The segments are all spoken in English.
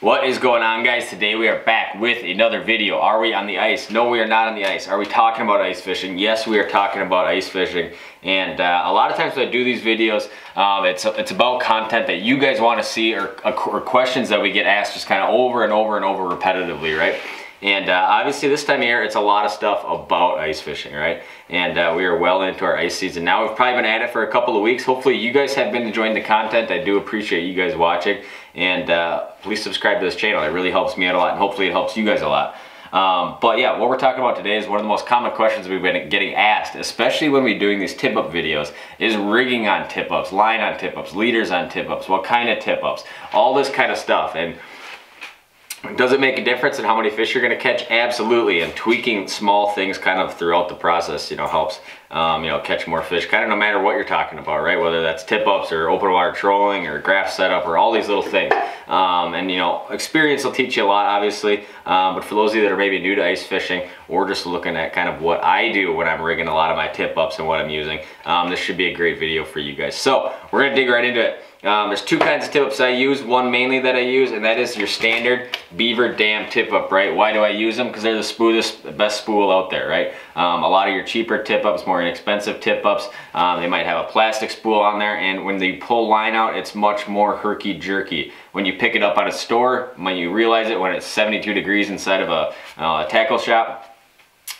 What is going on guys? Today we are back with another video. Are we on the ice? No, we are not on the ice. Are we talking about ice fishing? Yes, we are talking about ice fishing. And uh, a lot of times when I do these videos, um, it's, it's about content that you guys want to see or, or questions that we get asked just kind of over and over and over repetitively, right? And uh, obviously this time of year, it's a lot of stuff about ice fishing, right? And uh, we are well into our ice season now. We've probably been at it for a couple of weeks. Hopefully you guys have been enjoying the content. I do appreciate you guys watching. And uh, please subscribe to this channel. It really helps me out a lot and hopefully it helps you guys a lot. Um, but yeah, what we're talking about today is one of the most common questions we've been getting asked, especially when we're doing these tip-up videos, is rigging on tip-ups, line on tip-ups, leaders on tip-ups, what kind of tip-ups, all this kind of stuff. And does it make a difference in how many fish you're going to catch? Absolutely, and tweaking small things kind of throughout the process, you know, helps, um, you know, catch more fish, kind of no matter what you're talking about, right? Whether that's tip-ups or open water trolling or graph setup or all these little things. Um, and, you know, experience will teach you a lot, obviously, um, but for those of you that are maybe new to ice fishing or just looking at kind of what I do when I'm rigging a lot of my tip-ups and what I'm using, um, this should be a great video for you guys. So, we're going to dig right into it. Um, there's two kinds of tip-ups I use. One mainly that I use, and that is your standard Beaver Dam tip-up, right? Why do I use them? Because they're the smoothest, best spool out there, right? Um, a lot of your cheaper tip-ups, more inexpensive tip-ups, um, they might have a plastic spool on there, and when they pull line out, it's much more herky-jerky. When you pick it up at a store, when you realize it, when it's 72 degrees inside of a, uh, a tackle shop,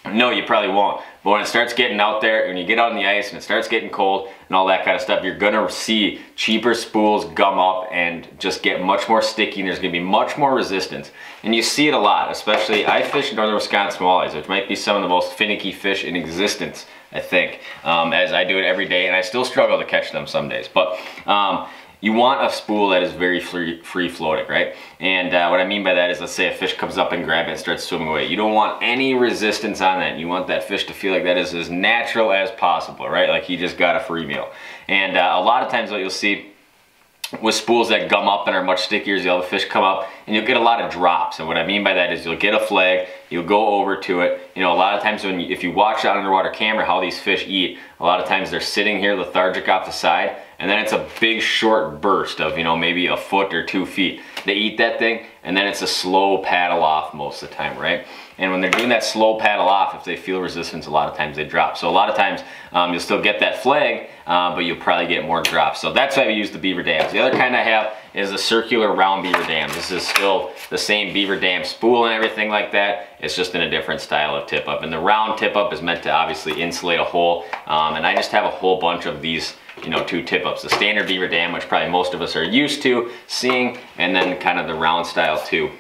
no, you probably won't. But when it starts getting out there, when you get out on the ice and it starts getting cold and all that kind of stuff, you're gonna see cheaper spools gum up and just get much more sticky and there's gonna be much more resistance. And you see it a lot, especially, I fish northern Wisconsin walleyes, which might be some of the most finicky fish in existence, I think, um, as I do it every day and I still struggle to catch them some days. But um, you want a spool that is very free, free floating, right? And uh, what I mean by that is let's say a fish comes up and grab it and starts swimming away. You don't want any resistance on that. You want that fish to feel like that is as natural as possible, right? Like he just got a free meal. And uh, a lot of times what you'll see with spools that gum up and are much stickier is the other fish come up and you'll get a lot of drops. And what I mean by that is you'll get a flag, you'll go over to it. You know, a lot of times when you, if you watch that underwater camera how these fish eat, a lot of times they're sitting here lethargic off the side and then it's a big short burst of, you know, maybe a foot or two feet. They eat that thing and then it's a slow paddle off most of the time, right? And when they're doing that slow paddle off, if they feel resistance, a lot of times they drop. So a lot of times um, you'll still get that flag, uh, but you'll probably get more drops. So that's why we use the beaver dams. The other kind I have is the circular round beaver dam. This is still the same beaver dam spool and everything like that. It's just in a different style of tip up. And the round tip up is meant to obviously insulate a hole. Um, and I just have a whole bunch of these you know, two tip ups. The standard beaver dam, which probably most of us are used to seeing, and then kind of the round style too.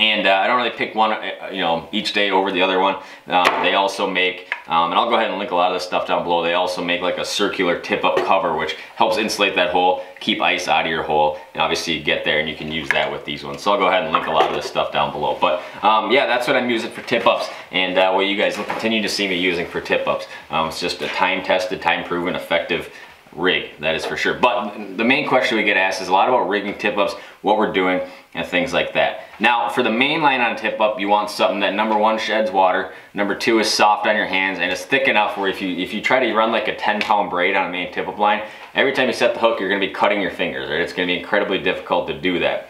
And uh, I don't really pick one, uh, you know, each day over the other one. Um, they also make, um, and I'll go ahead and link a lot of this stuff down below. They also make like a circular tip-up cover, which helps insulate that hole, keep ice out of your hole. And obviously you get there and you can use that with these ones. So I'll go ahead and link a lot of this stuff down below. But um, yeah, that's what I'm using for tip-ups and uh, what you guys will continue to see me using for tip-ups. Um, it's just a time-tested, time-proven, effective rig, that is for sure. But the main question we get asked is a lot about rigging tip-ups, what we're doing, and things like that. Now, for the main line on tip-up, you want something that number one sheds water, number two is soft on your hands, and it's thick enough where if you if you try to run like a 10-pound braid on a main tip-up line, every time you set the hook, you're gonna be cutting your fingers, right? It's gonna be incredibly difficult to do that.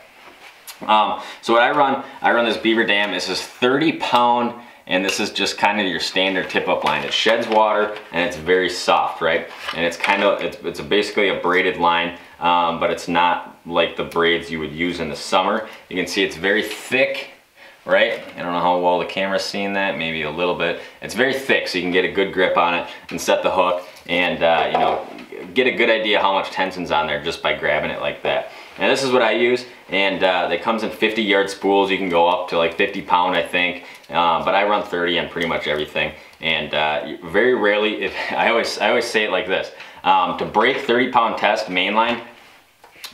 Um, so what I run, I run this Beaver Dam. This is 30 pound and this is just kind of your standard tip-up line. It sheds water and it's very soft, right? And it's kind of, it's, it's basically a braided line, um, but it's not like the braids you would use in the summer. You can see it's very thick, right? I don't know how well the camera's seeing that, maybe a little bit. It's very thick, so you can get a good grip on it and set the hook and, uh, you know, get a good idea how much tension's on there just by grabbing it like that. And this is what I use, and uh, it comes in 50 yard spools. You can go up to like 50 pound, I think, uh, but I run 30 on pretty much everything. And uh, very rarely, if I always, I always say it like this, um, to break 30 pound test mainline,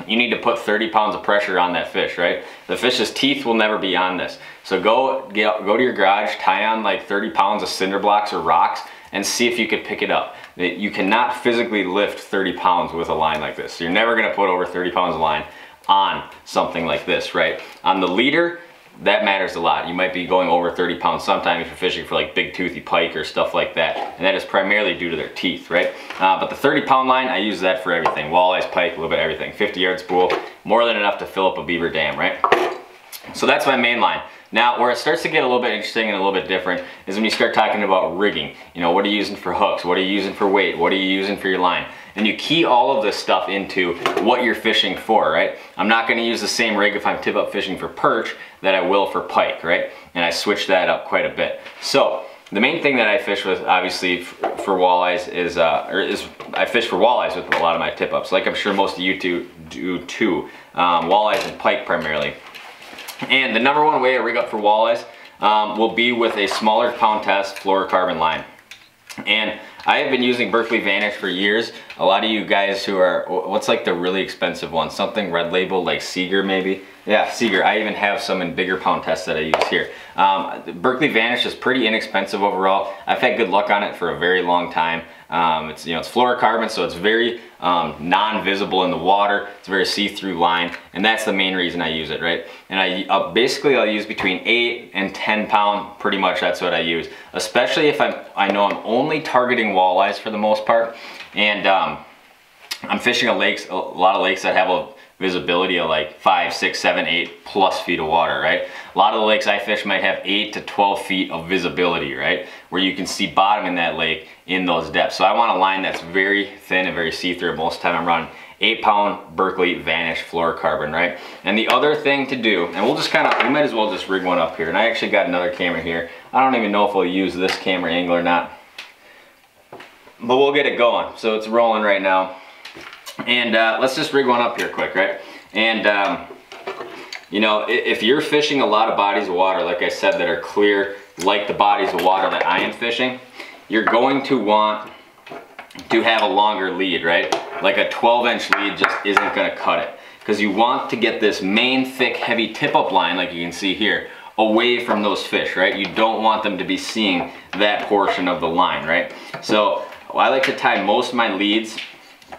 you need to put 30 pounds of pressure on that fish, right? The fish's teeth will never be on this. So go, get, go to your garage, tie on like 30 pounds of cinder blocks or rocks, and see if you could pick it up. You cannot physically lift 30 pounds with a line like this. you're never gonna put over 30 pounds of line on something like this, right? On the leader, that matters a lot. You might be going over 30 pounds sometimes if you're fishing for like big toothy pike or stuff like that. And that is primarily due to their teeth, right? Uh, but the 30 pound line, I use that for everything. Walleyes, pike, a little bit everything. 50 yard spool, more than enough to fill up a beaver dam, right? So that's my main line. Now, where it starts to get a little bit interesting and a little bit different is when you start talking about rigging. You know, what are you using for hooks? What are you using for weight? What are you using for your line? And you key all of this stuff into what you're fishing for, right? I'm not gonna use the same rig if I'm tip up fishing for perch that I will for pike, right? And I switch that up quite a bit. So, the main thing that I fish with, obviously, for walleyes is, uh, or is I fish for walleyes with a lot of my tip ups, like I'm sure most of you two do too. Um, walleyes and pike primarily. And the number one way to rig up for walleyes um, will be with a smaller pound test fluorocarbon line. And I have been using Berkley Vanish for years. A lot of you guys who are, what's like the really expensive one? Something red label like Seaguar maybe? Yeah, Seaguar. I even have some in bigger pound tests that I use here. Um, Berkley Vanish is pretty inexpensive overall. I've had good luck on it for a very long time. Um, it's you know it's fluorocarbon, so it's very um, non-visible in the water. It's a very see-through line, and that's the main reason I use it, right? And I uh, basically I'll use between eight and 10 pound. Pretty much that's what I use, especially if I'm I know I'm only targeting walleyes for the most part, and um, I'm fishing a lakes a lot of lakes that have a visibility of like five, six, seven, eight plus feet of water, right? A lot of the lakes I fish might have eight to 12 feet of visibility, right? Where you can see bottom in that lake in those depths. So I want a line that's very thin and very see-through. Most of the time I'm running eight pound Berkley Vanish fluorocarbon, right? And the other thing to do, and we'll just kind of, we might as well just rig one up here. And I actually got another camera here. I don't even know if we'll use this camera angle or not, but we'll get it going. So it's rolling right now. And uh, let's just rig one up here quick, right? And um, you know, if you're fishing a lot of bodies of water, like I said, that are clear, like the bodies of water that I am fishing, you're going to want to have a longer lead, right? Like a 12 inch lead just isn't gonna cut it. Because you want to get this main thick heavy tip up line, like you can see here, away from those fish, right? You don't want them to be seeing that portion of the line, right? So I like to tie most of my leads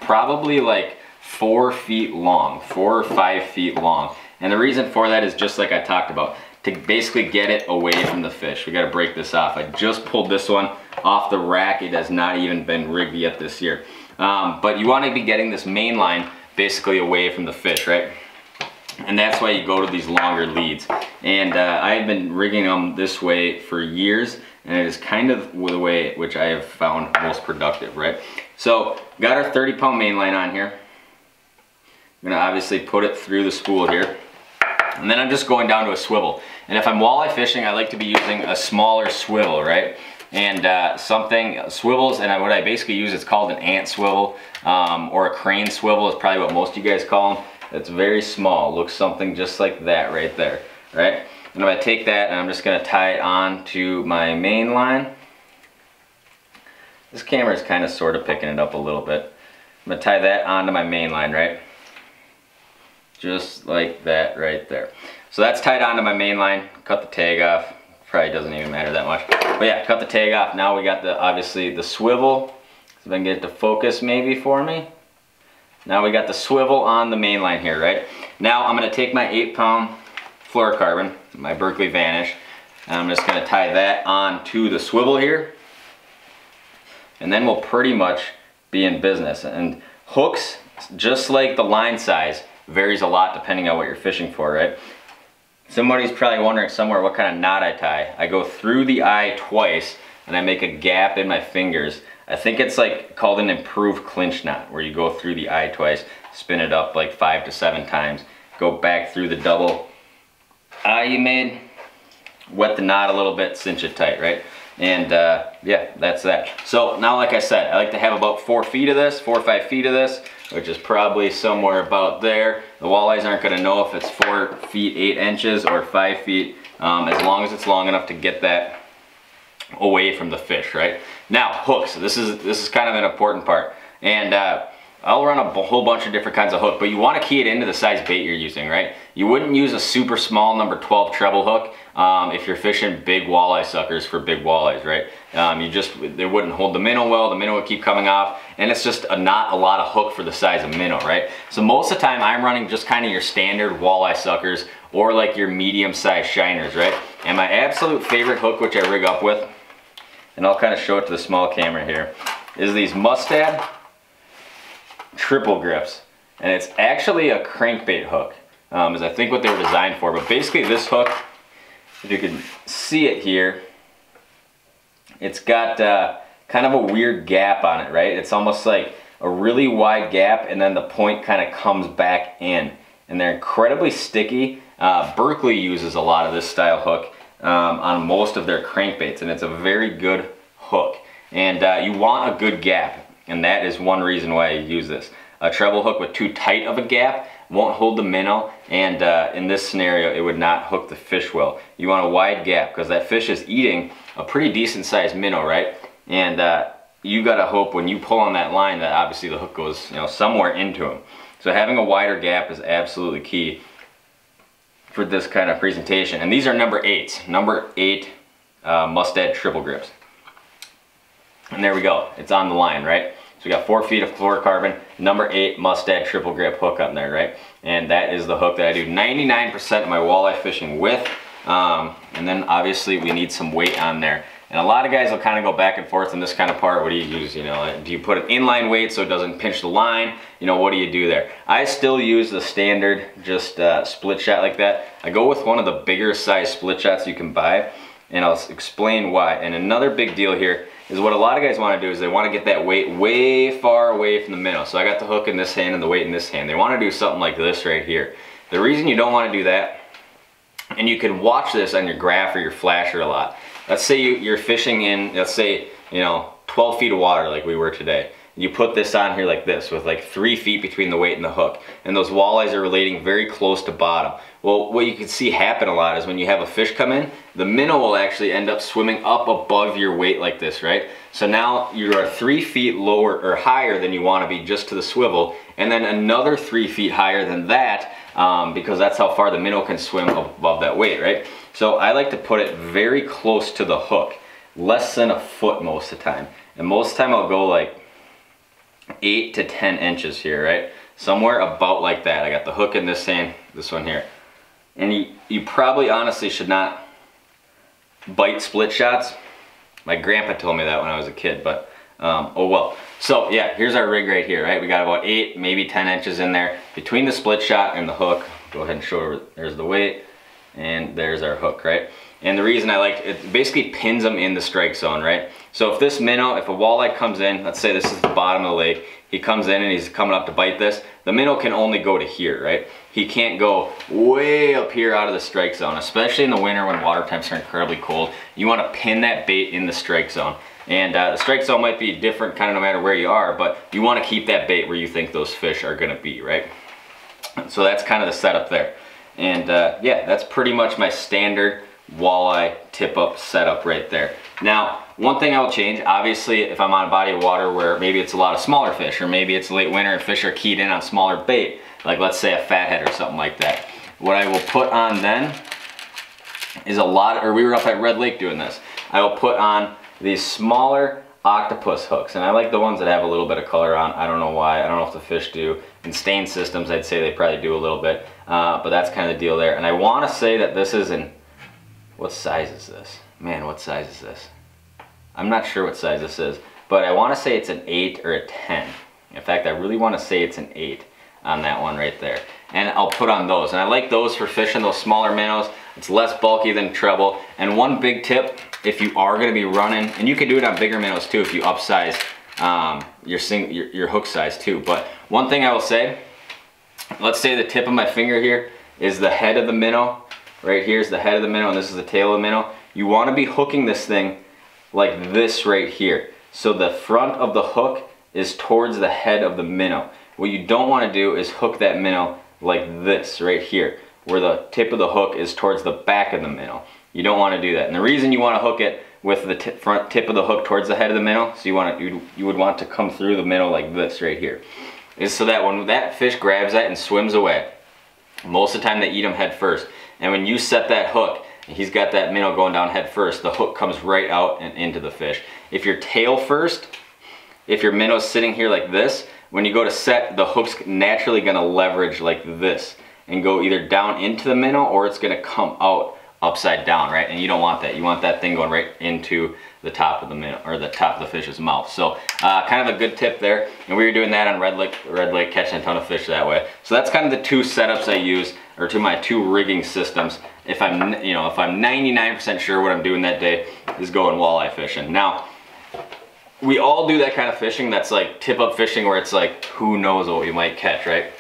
probably like four feet long, four or five feet long. And the reason for that is just like I talked about, to basically get it away from the fish. We gotta break this off. I just pulled this one off the rack. It has not even been rigged yet this year. Um, but you wanna be getting this main line basically away from the fish, right? And that's why you go to these longer leads. And uh, I've been rigging them this way for years, and it is kind of the way which I have found most productive, right? So, got our 30 pound main line on here. I'm gonna obviously put it through the spool here. And then I'm just going down to a swivel. And if I'm walleye fishing, I like to be using a smaller swivel, right? And uh, something, swivels, and what I basically use, it's called an ant swivel, um, or a crane swivel is probably what most of you guys call them. It's very small, looks something just like that right there, right? And I'm gonna take that and I'm just gonna tie it on to my main line. This camera is kind of sort of picking it up a little bit. I'm gonna tie that onto my main line, right? Just like that right there. So that's tied onto my main line. Cut the tag off. Probably doesn't even matter that much. But yeah, cut the tag off. Now we got the, obviously the swivel. So I get it to focus maybe for me. Now we got the swivel on the main line here, right? Now I'm gonna take my eight pound fluorocarbon, my Berkley Vanish, and I'm just gonna tie that on to the swivel here. And then we'll pretty much be in business. And hooks, just like the line size, varies a lot depending on what you're fishing for, right? Somebody's probably wondering somewhere what kind of knot I tie. I go through the eye twice and I make a gap in my fingers. I think it's like called an improved clinch knot where you go through the eye twice, spin it up like five to seven times, go back through the double eye you made, wet the knot a little bit, cinch it tight, right? And uh, yeah, that's that. So now, like I said, I like to have about four feet of this, four or five feet of this, which is probably somewhere about there. The walleyes aren't gonna know if it's four feet, eight inches or five feet, um, as long as it's long enough to get that away from the fish, right? Now, hooks. This is, this is kind of an important part. And uh, I'll run a whole bunch of different kinds of hook, but you want to key it into the size bait you're using, right? You wouldn't use a super small number 12 treble hook um, if you're fishing big walleye suckers for big walleyes, right? Um, you just, they wouldn't hold the minnow well, the minnow would keep coming off, and it's just a, not a lot of hook for the size of minnow, right? So most of the time I'm running just kind of your standard walleye suckers or like your medium sized shiners, right? And my absolute favorite hook, which I rig up with, and I'll kind of show it to the small camera here, is these Mustad triple grips. And it's actually a crankbait hook, um, is I think what they were designed for. But basically this hook, if you can see it here, it's got uh, kind of a weird gap on it, right? It's almost like a really wide gap and then the point kind of comes back in. And they're incredibly sticky. Uh, Berkley uses a lot of this style hook um, on most of their crankbaits and it's a very good hook. And uh, you want a good gap and that is one reason why I use this. A treble hook with too tight of a gap won't hold the minnow and uh, in this scenario it would not hook the fish well. You want a wide gap because that fish is eating a pretty decent sized minnow, right? And uh, you gotta hope when you pull on that line that obviously the hook goes you know somewhere into him. So having a wider gap is absolutely key for this kind of presentation. And these are number eights, number eight uh, Mustad triple grips. And there we go, it's on the line, right? So we got four feet of fluorocarbon, number eight Mustad triple grip hook on there, right? And that is the hook that I do 99% of my walleye fishing with. Um, and then obviously we need some weight on there. And a lot of guys will kind of go back and forth in this kind of part. What do you use? You know, do you put an inline weight so it doesn't pinch the line? You know, what do you do there? I still use the standard just uh, split shot like that. I go with one of the bigger size split shots you can buy and I'll explain why. And another big deal here is what a lot of guys want to do is they want to get that weight way far away from the minnow. So I got the hook in this hand and the weight in this hand. They want to do something like this right here. The reason you don't want to do that, and you can watch this on your graph or your flasher a lot. Let's say you, you're fishing in, let's say, you know, 12 feet of water like we were today you put this on here like this with like three feet between the weight and the hook and those walleyes are relating very close to bottom. Well, what you can see happen a lot is when you have a fish come in, the minnow will actually end up swimming up above your weight like this, right? So now you are three feet lower or higher than you want to be just to the swivel and then another three feet higher than that um, because that's how far the minnow can swim above that weight, right? So I like to put it very close to the hook, less than a foot most of the time. And most of the time I'll go like eight to 10 inches here, right? Somewhere about like that. I got the hook in this hand, this one here. And you, you probably honestly should not bite split shots. My grandpa told me that when I was a kid, but um, oh well. So yeah, here's our rig right here, right? We got about eight, maybe 10 inches in there between the split shot and the hook. Go ahead and show, there's the weight and there's our hook, right? And the reason I like it basically pins them in the strike zone, right? So if this minnow, if a walleye comes in, let's say this is the bottom of the lake, he comes in and he's coming up to bite this, the minnow can only go to here, right? He can't go way up here out of the strike zone, especially in the winter when water temps are incredibly cold. You wanna pin that bait in the strike zone. And uh, the strike zone might be different kind of no matter where you are, but you wanna keep that bait where you think those fish are gonna be, right? So that's kind of the setup there. And uh, yeah, that's pretty much my standard walleye tip up setup right there. Now, one thing I will change, obviously if I'm on a body of water where maybe it's a lot of smaller fish or maybe it's late winter and fish are keyed in on smaller bait, like let's say a fathead or something like that. What I will put on then is a lot, or we were up at Red Lake doing this. I will put on these smaller octopus hooks and I like the ones that have a little bit of color on. I don't know why, I don't know if the fish do. In stain systems, I'd say they probably do a little bit, uh, but that's kind of the deal there. And I want to say that this is an what size is this? Man, what size is this? I'm not sure what size this is, but I want to say it's an 8 or a 10. In fact, I really want to say it's an 8 on that one right there. And I'll put on those. And I like those for fishing those smaller minnows. It's less bulky than treble. And one big tip, if you are going to be running, and you can do it on bigger minnows too if you upsize um, your, sing, your, your hook size too. But one thing I will say, let's say the tip of my finger here is the head of the minnow Right here is the head of the minnow and this is the tail of the minnow. You want to be hooking this thing like this right here. So the front of the hook is towards the head of the minnow. What you don't want to do is hook that minnow like this right here, where the tip of the hook is towards the back of the minnow. You don't want to do that. And the reason you want to hook it with the front tip of the hook towards the head of the minnow, so you want to, you, you would want to come through the minnow like this right here, is so that when that fish grabs that and swims away, most of the time they eat them head first. And when you set that hook, and he's got that minnow going down head first, the hook comes right out and into the fish. If you're tail first, if your minnow's sitting here like this, when you go to set, the hook's naturally gonna leverage like this and go either down into the minnow or it's gonna come out upside down, right? And you don't want that. You want that thing going right into the top of the minnow or the top of the fish's mouth. So uh, kind of a good tip there. And we were doing that on Red Lake, Red Lake catching a ton of fish that way. So that's kind of the two setups I use or to my two rigging systems. If I'm, you know, if I'm 99% sure what I'm doing that day is going walleye fishing. Now, we all do that kind of fishing that's like tip up fishing where it's like who knows what we might catch right?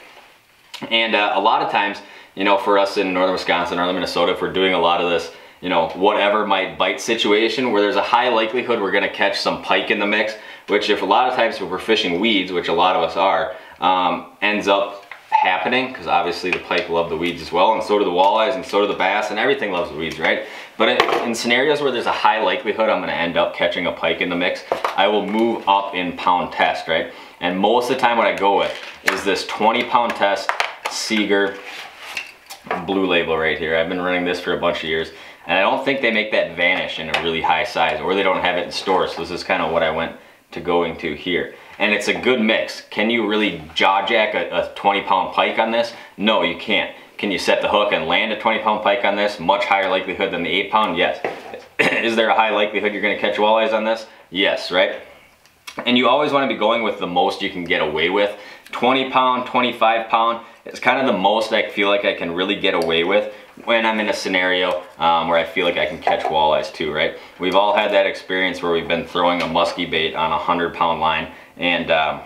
And uh, a lot of times you know for us in northern wisconsin northern minnesota if we're doing a lot of this you know whatever might bite situation where there's a high likelihood we're going to catch some pike in the mix which if a lot of times if we're fishing weeds which a lot of us are um, ends up happening because obviously the pike love the weeds as well and so do the walleyes and so do the bass and everything loves the weeds right? But in, scenarios where there's a high likelihood I'm going to end up catching a pike in the mix I will move up in pound test right? And most of the time what I go with is this 20 pound test Seaguar blue label right here. I've been running this for a bunch of years and I don't think they make that vanish in a really high size or they don't have it in store. so this is kind of what I went to going to here and it's a good mix. Can you really jaw jack a, a 20 pound pike on this? No, you can't. Can you set the hook and land a 20 pound pike on this? Much higher likelihood than the 8 pound? Yes. Is there a high likelihood you're going to catch walleyes on this? Yes, right? And you always want to be going with the most you can get away with. 20 pound, 25 pound is kind of the most I feel like I can really get away with when I'm in a scenario um, where I feel like I can catch walleyes too, right? We've all had that experience where we've been throwing a musky bait on a 100 pound line and um,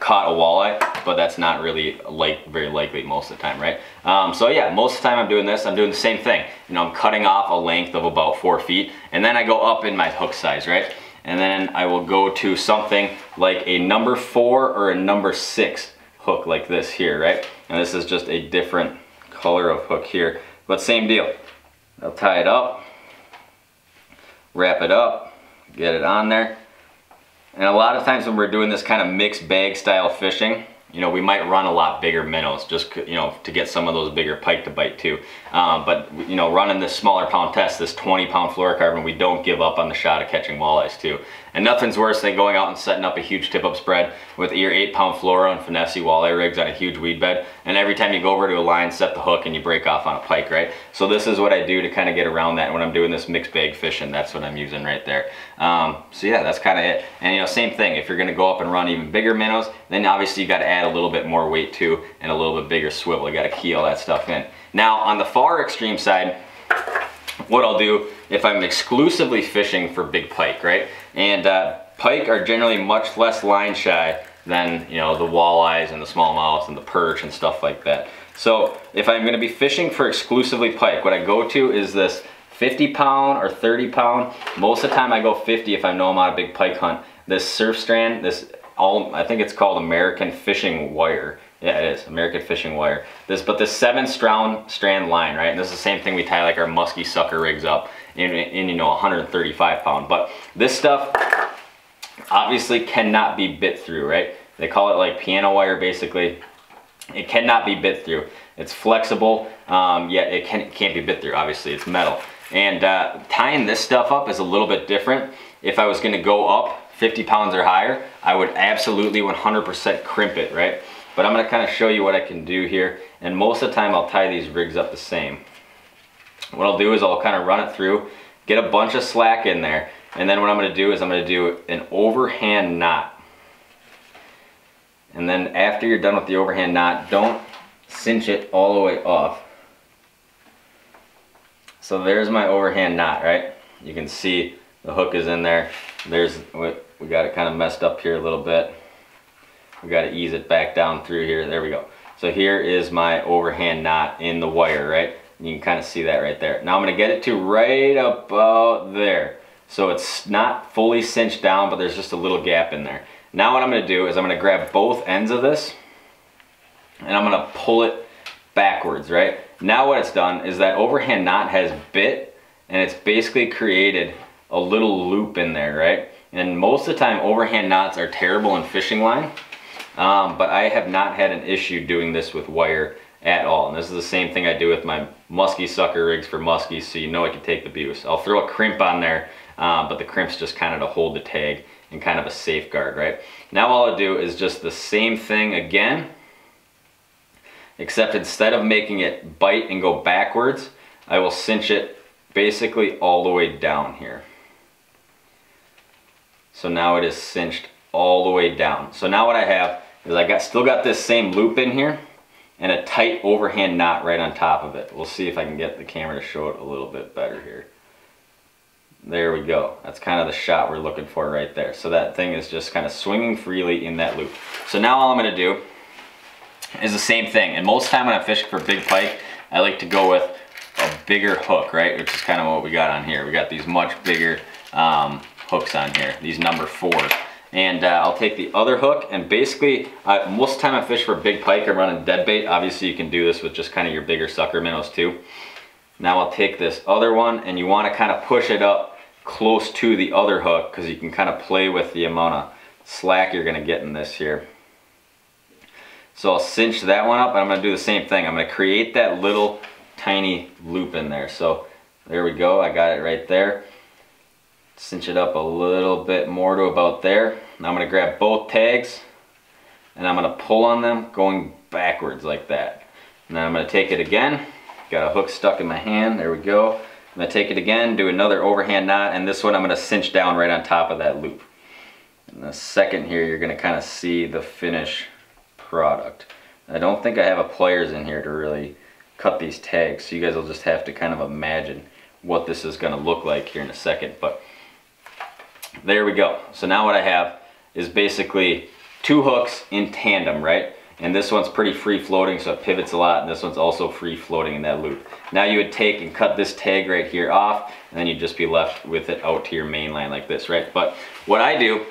caught a walleye, but that's not really like very likely most of the time, right? Um, so yeah, most of the time I'm doing this, I'm doing the same thing. You know, I'm cutting off a length of about four feet, and then I go up in my hook size, right? And then I will go to something like a number four or a number six hook like this here, right? And this is just a different color of hook here, but same deal. I'll tie it up, wrap it up, get it on there, and a lot of times when we're doing this kind of mixed bag style fishing, you know, we might run a lot bigger minnows just, you know, to get some of those bigger pike to bite too. Um, but, you know, running this smaller pound test, this 20 pound fluorocarbon, we don't give up on the shot of catching walleyes too. And nothing's worse than going out and setting up a huge tip-up spread with your 8-pound fluoro and finesse walleye rigs on a huge weed bed. And every time you go over to a line, set the hook, and you break off on a pike, right? So this is what I do to kind of get around that. And When I'm doing this mixed bag fishing, that's what I'm using right there. Um, so yeah, that's kind of it. And you know, same thing. If you're going to go up and run even bigger minnows, then obviously you got to add a little bit more weight too and a little bit bigger swivel. You got to key all that stuff in. Now, on the far extreme side, what I'll do if I'm exclusively fishing for big pike, right? And uh, pike are generally much less line shy than you know the walleyes and the smallmouths and the perch and stuff like that. So if I'm going to be fishing for exclusively pike, what I go to is this 50 pound or 30 pound. Most of the time I go 50 if I know I'm on a big pike hunt. This surf strand, this all I think it's called American fishing wire. Yeah, it is American fishing wire. This, but this seven strand strand line, right? And this is the same thing we tie like our musky sucker rigs up in, in you know 135 pound. But this stuff obviously cannot be bit through, right? They call it like piano wire basically. It cannot be bit through. It's flexible, um, yet it, can, can't be bit through, obviously, it's metal. And uh, tying this stuff up is a little bit different. If I was gonna go up 50 pounds or higher, I would absolutely 100% crimp it, right? But I'm gonna kind of show you what I can do here. And most of the time I'll tie these rigs up the same. What I'll do is I'll kind of run it through, get a bunch of slack in there, and then what I'm gonna do is I'm gonna do an overhand knot. And then after you're done with the overhand knot, don't cinch it all the way off. So there's my overhand knot, right? You can see the hook is in there. There's, we got it kind of messed up here a little bit. We got to ease it back down through here. There we go. So here is my overhand knot in the wire, right? You can kind of see that right there. Now I'm going to get it to right about there. So it's not fully cinched down, but there's just a little gap in there. Now what I'm going to do is I'm going to grab both ends of this and I'm going to pull it backwards, right? Now what it's done is that overhand knot has bit and it's basically created a little loop in there, right? And most of the time overhand knots are terrible in fishing line, um, but I have not had an issue doing this with wire at all. And this is the same thing I do with my musky sucker rigs for muskies, so you know I can take the abuse. I'll throw a crimp on there, uh, but the crimp's just kind of to hold the tag and kind of a safeguard, right? Now all I do is just the same thing again, except instead of making it bite and go backwards, I will cinch it basically all the way down here. So now it is cinched all the way down. So now what I have is I got still got this same loop in here and a tight overhand knot right on top of it. We'll see if I can get the camera to show it a little bit better here. There we go. That's kind of the shot we're looking for right there. So that thing is just kind of swinging freely in that loop. So now all I'm gonna do is the same thing. And most time when I'm fishing for big pike, I like to go with a bigger hook, right? Which is kind of what we got on here. We got these much bigger um, hooks on here, these number four. And uh, I'll take the other hook and basically, uh, most time I fish for big pike, I'm running dead bait. Obviously you can do this with just kind of your bigger sucker minnows too. Now I'll take this other one and you want to kind of push it up close to the other hook because you can kind of play with the amount of slack you're going to get in this here. So I'll cinch that one up and I'm going to do the same thing. I'm going to create that little tiny loop in there. So there we go. I got it right there. Cinch it up a little bit more to about there. Now I'm going to grab both tags and I'm going to pull on them going backwards like that. Then I'm to take it again. Got a hook stuck in my hand. There we go. I'm to take it again, do another overhand knot, and this one I'm going to cinch down right on top of that loop. In the second here, you're going to kind of see the finish product. I don't think I have a pliers in here to really cut these tags, so you guys will just have to kind of imagine what this is going to look like here in a second. But there we go. So now what I have is basically two hooks in tandem, right? And this one's pretty free floating, so it pivots a lot. And this one's also free floating in that loop. Now you would take and cut this tag right here off, and then you'd just be left with it out to your main line like this, right? But what I do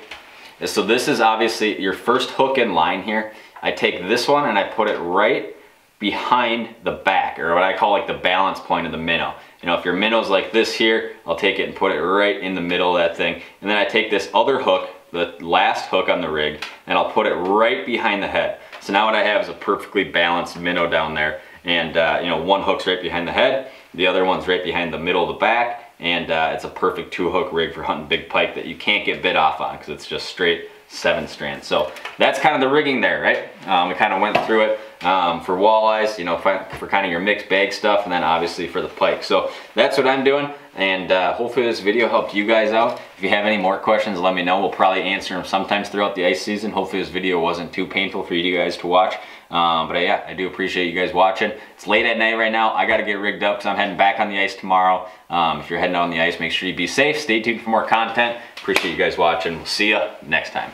is, so this is obviously your first hook in line here. I take this one and I put it right behind the back, or what I call like the balance point of the minnow. You know, if your minnow's like this here, I'll take it and put it right in the middle of that thing. And then I take this other hook, the last hook on the rig, and I'll put it right behind the head. So now what I have is a perfectly balanced minnow down there. And uh, you know, one hook's right behind the head, the other one's right behind the middle of the back, and uh, it's a perfect two hook rig for hunting big pike that you can't get bit off on because it's just straight seven strands. So that's kind of the rigging there, right? Um, we kind of went through it um, for walleyes, you know, for, kind of your mixed bag stuff, and then obviously for the pike. So that's what I'm doing, and uh, hopefully this video helped you guys out. If you have any more questions, let me know. We'll probably answer them sometimes throughout the ice season. Hopefully this video wasn't too painful for you guys to watch. Um, but uh, yeah, I do appreciate you guys watching. It's late at night right now. I got to get rigged up because I'm heading back on the ice tomorrow. Um, if you're heading on the ice, make sure you be safe. Stay tuned for more content. Appreciate you guys watching. We'll see you next time.